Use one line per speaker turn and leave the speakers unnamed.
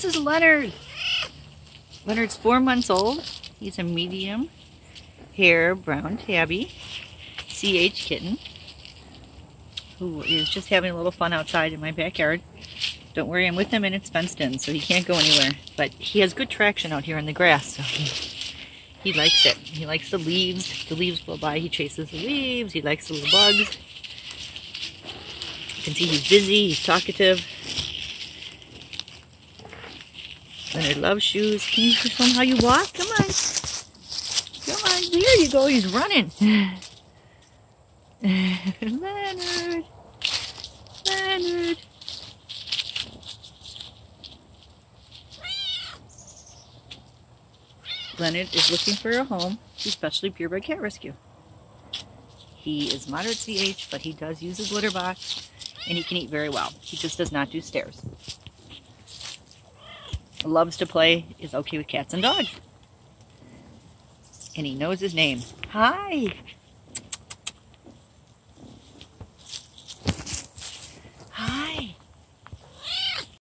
This is Leonard. Leonard's four months old. He's a medium hair brown tabby CH kitten who is just having a little fun outside in my backyard. Don't worry, I'm with him and it's fenced in, so he can't go anywhere. But he has good traction out here in the grass, so he, he likes it. He likes the leaves. The leaves blow by, he chases the leaves. He likes the little bugs. You can see he's busy, he's talkative. Leonard loves shoes. Can you show him how you walk? Come on. Come on. There you go. He's running. Leonard. Leonard. Leonard is looking for a home, especially purebred cat rescue. He is moderate CH, but he does use his litter box, and he can eat very well. He just does not do stairs. Loves to play, is okay with cats and dogs. And he knows his name. Hi!